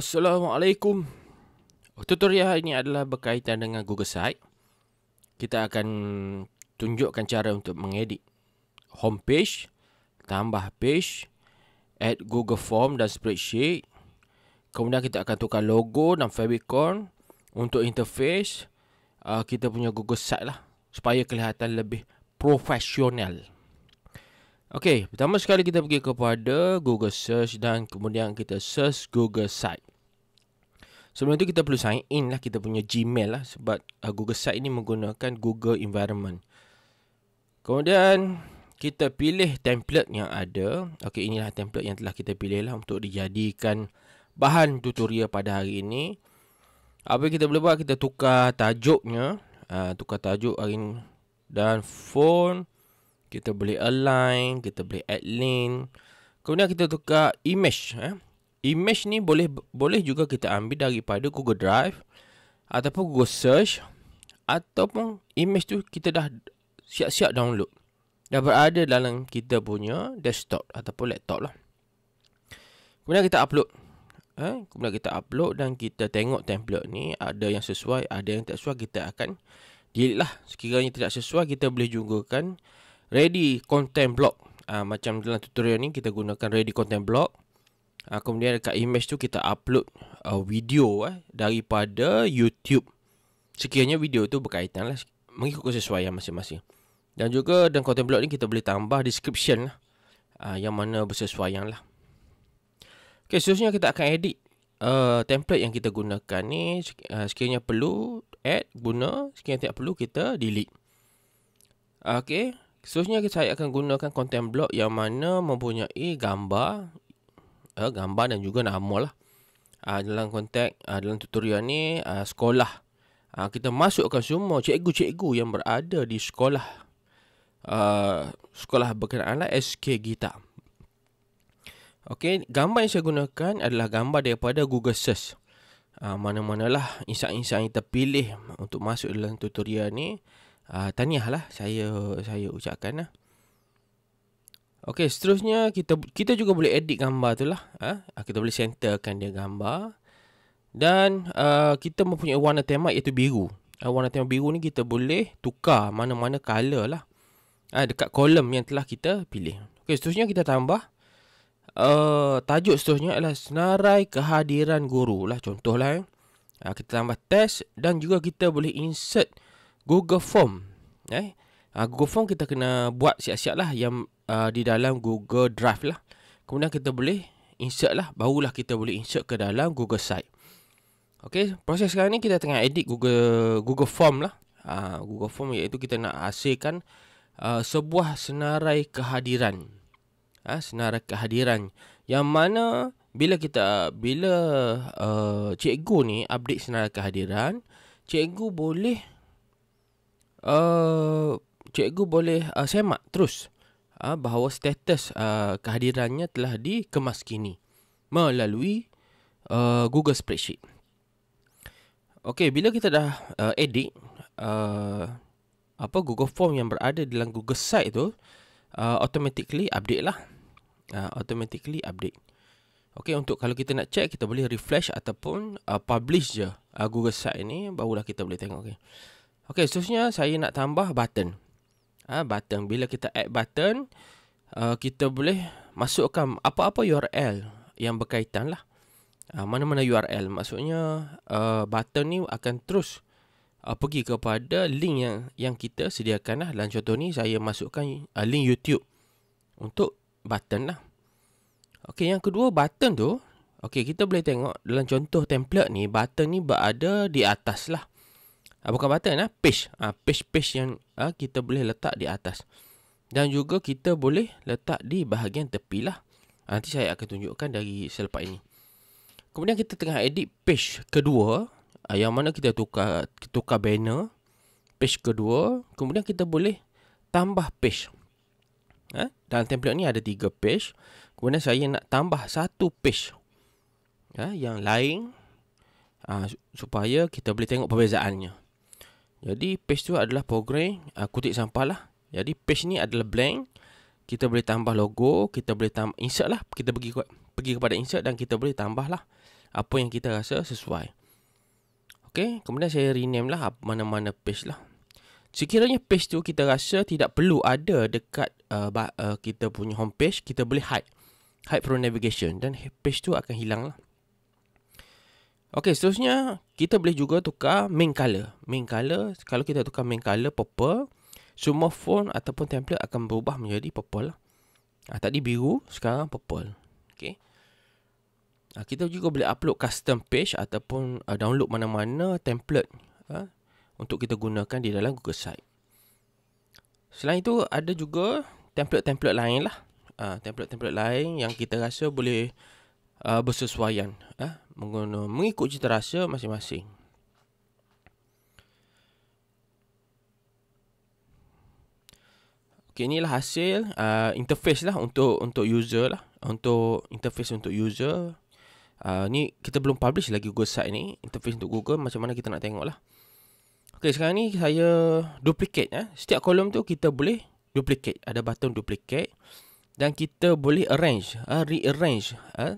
Assalamualaikum. Tutorial ini adalah berkaitan dengan Google Site. Kita akan tunjukkan cara untuk mengedit homepage, tambah page, add Google Form dan spreadsheet. Kemudian kita akan tukar logo dan favicon untuk interface uh, kita punya Google Site lah supaya kelihatan lebih profesional. Okey, pertama sekali kita pergi kepada Google Search dan kemudian kita search Google Site. Sebelum itu kita perlu sign in lah kita punya Gmail lah sebab uh, Google Site ini menggunakan Google Environment. Kemudian kita pilih template yang ada. Okey, inilah template yang telah kita pilih lah untuk dijadikan bahan tutorial pada hari ini. Apa yang kita boleh buat? Kita tukar tajuknya. Uh, tukar tajuk hari ini. Dan phone. Kita boleh align. Kita boleh add link. Kemudian kita tukar image. Eh. Image ni boleh boleh juga kita ambil daripada Google Drive. Ataupun Google Search. Ataupun image tu kita dah siap-siap download. Dah berada dalam kita punya desktop ataupun laptop lah. Kemudian kita upload eh, kemudian kita upload dan kita tengok template ni ada yang sesuai ada yang tak sesuai kita akan delete lah sekiranya tidak sesuai kita boleh juga kan ready content block uh, macam dalam tutorial ni kita gunakan ready content block uh, kemudian dekat image tu kita upload uh, video eh, daripada YouTube sekiranya video tu berkaitan lah mengikut kesesuaian masing-masing dan juga dalam content block ni kita boleh tambah description lah uh, yang mana bersesuaian lah Okay, seterusnya kita akan edit uh, template yang kita gunakan ni. Uh, sekiranya perlu, add, guna. Sekiranya tidak perlu, kita delete. Okay, seterusnya saya akan gunakan content block yang mana mempunyai gambar. Uh, gambar dan juga nama lah. Uh, dalam konteks, uh, dalam tutorial ni, uh, sekolah. Uh, kita masukkan semua cikgu-cikgu yang berada di sekolah. Uh, sekolah berkenaan lah SK Gitar. Okey, gambar yang saya gunakan adalah gambar daripada Google Search. Uh, mana-manalah insan-insan yang terpilih untuk masuk dalam tutorial ni. Uh, tahniahlah saya saya ucapkan lah. Okey, seterusnya kita kita juga boleh edit gambar tu lah. Uh, kita boleh centerkan dia gambar. Dan uh, kita mempunyai warna tema iaitu biru. Uh, warna tema biru ni kita boleh tukar mana-mana color lah. Uh, dekat kolom yang telah kita pilih. Okey, seterusnya kita tambah uh, tajuk seterusnya adalah senarai kehadiran guru lah contohlah eh. Uh, kita tambah test dan juga kita boleh insert Google Form. Eh. Uh, Google Form kita kena buat siap-siap lah yang uh, di dalam Google Drive lah. Kemudian kita boleh insert lah. Barulah kita boleh insert ke dalam Google Site. Okay, proses sekarang ni kita tengah edit Google Google Form lah. Uh, Google Form iaitu kita nak hasilkan uh, sebuah senarai kehadiran ha, senarai kehadiran yang mana bila kita bila uh, cikgu ni update senarai kehadiran cikgu boleh uh, cikgu boleh uh, semak terus uh, bahawa status uh, kehadirannya telah dikemas kini melalui uh, Google Spreadsheet Okey, bila kita dah uh, edit uh, apa Google Form yang berada dalam Google Site tu, uh, automatically update lah. Uh, automatically update. Okay, untuk kalau kita nak check, kita boleh refresh ataupun uh, publish je uh, Google Site ni, barulah kita boleh tengok. Okay, okay seterusnya saya nak tambah button. Uh, button, bila kita add button, uh, kita boleh masukkan apa-apa URL yang berkaitan lah. Uh, mana-mana URL, maksudnya uh, button ni akan terus uh, pergi kepada link yang yang kita sediakan lah. Dalam contoh ni saya masukkan uh, link YouTube untuk button lah. Okey, yang kedua button tu, okey kita boleh tengok dalam contoh template ni, button ni berada di atas lah. Uh, bukan button lah, page. Uh, page-page yang uh, kita boleh letak di atas. Dan juga kita boleh letak di bahagian tepi lah. Nanti saya akan tunjukkan dari selepas ini. Kemudian kita tengah edit page kedua yang mana kita tukar tukar banner page kedua kemudian kita boleh tambah page eh? dalam template ni ada tiga page kemudian saya nak tambah satu page eh? yang lain uh, supaya kita boleh tengok perbezaannya jadi page tu adalah program uh, kutip sampah lah jadi page ni adalah blank kita boleh tambah logo kita boleh tambah insert lah kita pergi pergi kepada insert dan kita boleh tambah lah apa yang kita rasa sesuai. Okey, kemudian saya rename lah mana-mana page lah. Sekiranya page tu kita rasa tidak perlu ada dekat uh, uh, kita punya homepage, kita boleh hide. Hide from navigation dan page tu akan hilang lah. Okey, seterusnya kita boleh juga tukar main color. Main color, kalau kita tukar main color purple, semua font ataupun template akan berubah menjadi purple lah. Ah, tadi biru, sekarang purple. Okey. Ah, kita juga boleh upload custom page ataupun uh, download mana-mana template uh, untuk kita gunakan di dalam Google Site. Selain itu, ada juga template-template lain lah. Uh, template-template lain yang kita rasa boleh uh, bersesuaian uh, mengikut cita rasa masing-masing. Okay, inilah hasil uh, interface lah untuk untuk user lah. Untuk interface untuk user. Uh, ni kita belum publish lagi Google Site ni. Interface untuk Google macam mana kita nak tengok lah. Okay, sekarang ni saya duplicate. Eh. Setiap kolom tu kita boleh duplicate. Ada button duplicate. Dan kita boleh arrange. Uh, rearrange. Uh,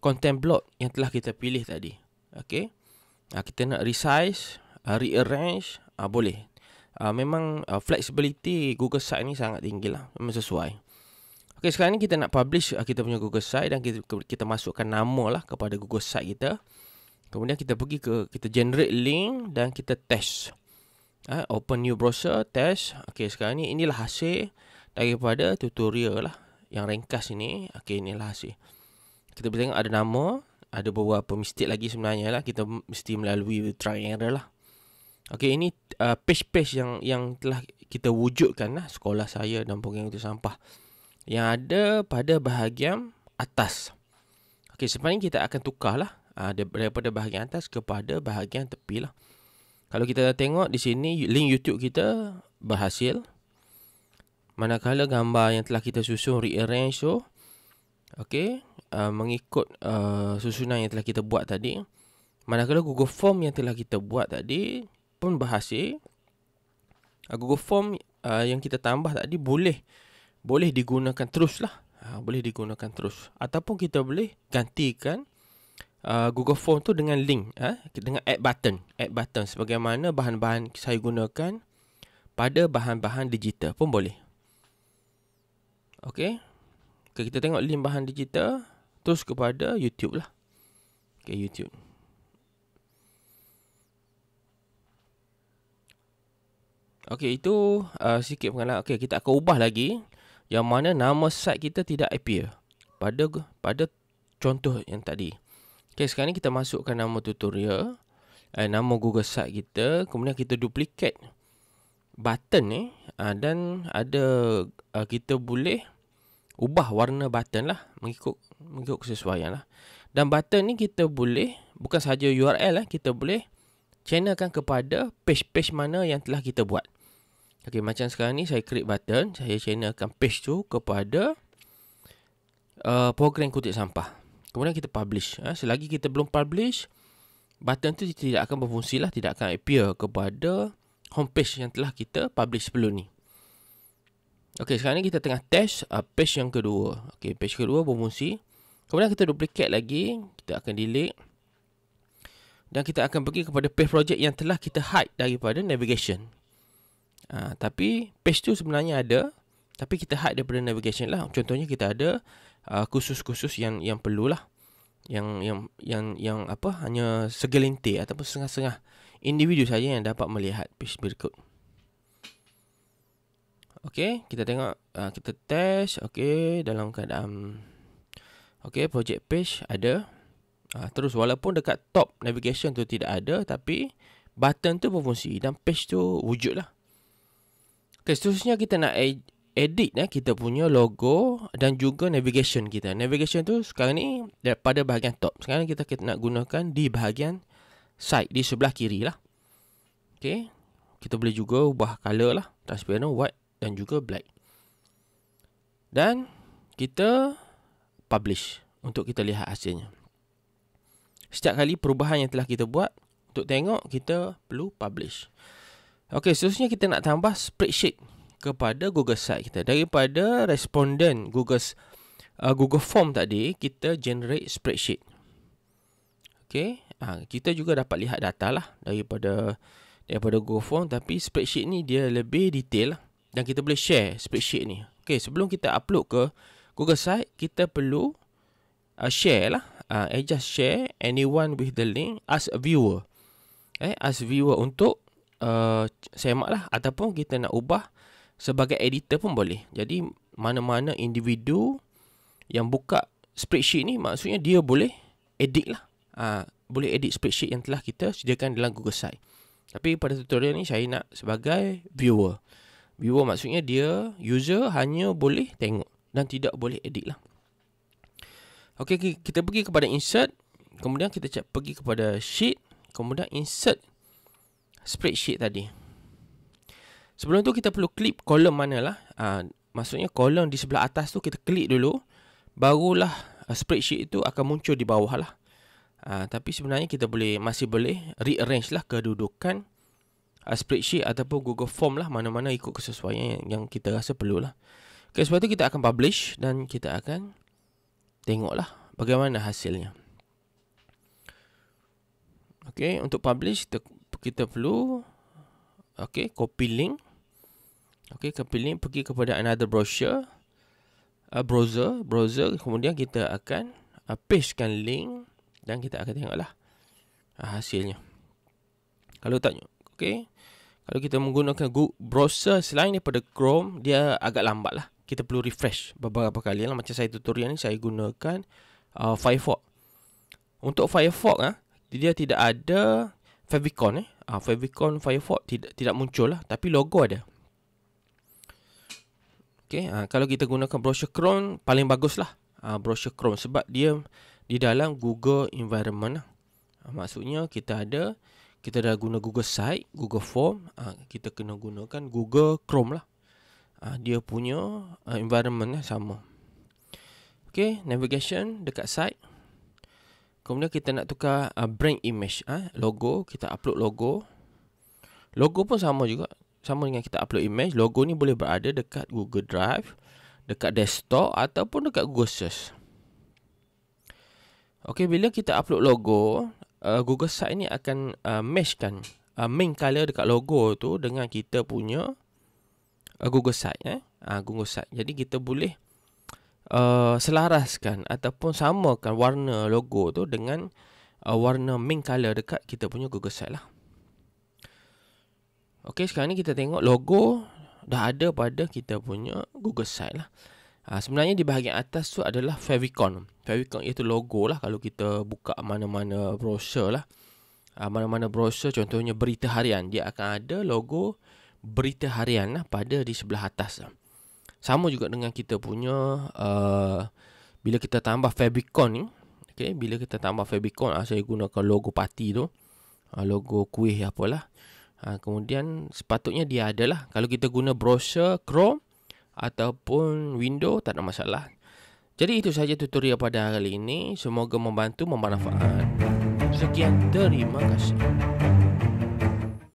content block yang telah kita pilih tadi. Okay. Uh, kita nak resize. Uh, rearrange. Uh, boleh uh, memang uh, flexibility Google Site ni sangat tinggi lah. Memang sesuai. Okay, sekarang ni kita nak publish uh, kita punya Google Site dan kita, kita masukkan nama lah kepada Google Site kita. Kemudian kita pergi ke, kita generate link dan kita test. Uh, open new browser, test. Okay, sekarang ni inilah hasil daripada tutorial lah. Yang ringkas ini. Okay, inilah hasil. Kita boleh tengok ada nama. Ada beberapa mistake lagi sebenarnya lah. Kita mesti melalui try and error lah. Okey ini uh, page-page yang yang telah kita wujudkan lah sekolah saya dan program itu sampah yang ada pada bahagian atas. Okey sebenarnya kita akan tukarlah uh, daripada bahagian atas kepada bahagian tepi lah. Kalau kita tengok di sini link YouTube kita berhasil. Manakala gambar yang telah kita susun rearrange tu okey uh, mengikut uh, susunan yang telah kita buat tadi. Manakala Google Form yang telah kita buat tadi pun berhasil uh, Google Form uh, yang kita tambah tadi boleh boleh digunakan terus lah uh, boleh digunakan terus ataupun kita boleh gantikan uh, Google Form tu dengan link uh, dengan add button add button sebagaimana bahan-bahan saya gunakan pada bahan-bahan digital pun boleh Okey. Okay, kita tengok link bahan digital terus kepada YouTube lah. Okay, YouTube. Okey, itu uh, sikit pengalaman. Okey, kita akan ubah lagi yang mana nama site kita tidak appear pada pada contoh yang tadi. Okey, sekarang ni kita masukkan nama tutorial, eh, nama Google site kita, kemudian kita duplicate button ni uh, dan ada uh, kita boleh ubah warna button lah mengikut mengikut kesesuaian lah. Dan button ni kita boleh bukan sahaja URL lah, kita boleh channelkan kepada page-page mana yang telah kita buat. Okey, macam sekarang ni saya create button, saya channelkan page tu kepada uh, program kutip sampah. Kemudian kita publish. Uh, selagi kita belum publish, button tu tidak akan berfungsi lah, tidak akan appear kepada homepage yang telah kita publish sebelum ni. Okey, sekarang ni kita tengah test uh, page yang kedua. Okey, page kedua berfungsi. Kemudian kita duplicate lagi, kita akan delete. Dan kita akan pergi kepada page project yang telah kita hide daripada navigation. Ha, tapi page tu sebenarnya ada tapi kita hide daripada navigation lah. Contohnya kita ada uh, khusus-khusus yang yang perlulah. Yang yang yang yang apa hanya segelintir ataupun setengah-setengah individu saja yang dapat melihat page berikut. Okey, kita tengok uh, kita test okey dalam keadaan okey project page ada. Uh, terus walaupun dekat top navigation tu tidak ada tapi button tu berfungsi dan page tu wujud lah. Okay, seterusnya kita nak edit ya, kita punya logo dan juga navigation kita. Navigation tu sekarang ni pada bahagian top. Sekarang kita, kita nak gunakan di bahagian side, di sebelah kiri lah. Okay. Kita boleh juga ubah color lah. Transparent, white dan juga black. Dan kita publish untuk kita lihat hasilnya. Setiap kali perubahan yang telah kita buat, untuk tengok kita perlu publish. Okey, seterusnya kita nak tambah spreadsheet kepada Google Site kita. Daripada responden Google uh, Google Form tadi, kita generate spreadsheet. Okay, ha, kita juga dapat lihat data lah daripada daripada Google Form tapi spreadsheet ni dia lebih detail lah dan kita boleh share spreadsheet ni. Okay, sebelum kita upload ke Google Site, kita perlu uh, share lah. Uh, I just share anyone with the link as a viewer. Eh, as viewer untuk uh, semak lah ataupun kita nak ubah sebagai editor pun boleh. Jadi mana-mana individu yang buka spreadsheet ni maksudnya dia boleh edit lah uh, boleh edit spreadsheet yang telah kita sediakan dalam Google Site. Tapi pada tutorial ni saya nak sebagai viewer. Viewer maksudnya dia user hanya boleh tengok dan tidak boleh edit lah. Okey, kita pergi kepada insert. Kemudian kita cek pergi kepada sheet. Kemudian insert spreadsheet tadi. Sebelum tu kita perlu klik kolom mana lah. Uh, maksudnya kolom di sebelah atas tu kita klik dulu. Barulah uh, spreadsheet itu akan muncul di bawah lah. Uh, tapi sebenarnya kita boleh masih boleh rearrange lah kedudukan uh, spreadsheet ataupun Google Form lah mana-mana ikut kesesuaian yang, yang kita rasa perlu lah. Okay, sebab itu kita akan publish dan kita akan tengok lah bagaimana hasilnya. Okay, untuk publish kita, kita perlu okay, copy link. Okay, copy link pergi kepada another brochure. Uh, browser, browser kemudian kita akan uh, pastekan link dan kita akan tengoklah uh, hasilnya. Kalau tak okey. Kalau kita menggunakan Google browser selain daripada Chrome, dia agak lambat lah. Kita perlu refresh beberapa kali lah. Macam saya tutorial ni, saya gunakan uh, Firefox. Untuk Firefox, ah, dia tidak ada favicon. Eh. Uh, favicon Firefox tidak tidak muncul lah. Tapi logo ada. Okay, uh, kalau kita gunakan browser Chrome, paling bagus lah. Uh, browser Chrome sebab dia di dalam Google environment lah. Ha, maksudnya kita ada kita dah guna Google Site, Google Form, ha, kita kena gunakan Google Chrome lah. Ha, dia punya ha, environment lah sama. Okay, navigation dekat site. Kemudian kita nak tukar uh, brand image, ha, logo, kita upload logo. Logo pun sama juga, sama dengan kita upload image. Logo ni boleh berada dekat Google Drive, dekat desktop ataupun dekat Google Search. Okey, bila kita upload logo, uh, Google Site ni akan uh, meshkan uh, main color dekat logo tu dengan kita punya uh, Google Site eh. Uh, Google Site. Jadi kita boleh uh, selaraskan ataupun samakan warna logo tu dengan uh, warna main color dekat kita punya Google Site lah. Okey, sekarang ni kita tengok logo dah ada pada kita punya Google Site lah. Ha, sebenarnya di bahagian atas tu adalah favicon. Favicon iaitu logo lah kalau kita buka mana-mana brochure lah. Ha, mana-mana brochure contohnya berita harian. Dia akan ada logo berita harian lah pada di sebelah atas. Sama juga dengan kita punya uh, bila kita tambah favicon ni. Okay, bila kita tambah favicon, uh, saya gunakan logo parti tu. Uh, logo kuih apalah. Uh, kemudian sepatutnya dia adalah kalau kita guna brochure Chrome ataupun window tak ada masalah. Jadi itu sahaja tutorial pada hari ini. Semoga membantu, memanfaat. Sekian, terima kasih.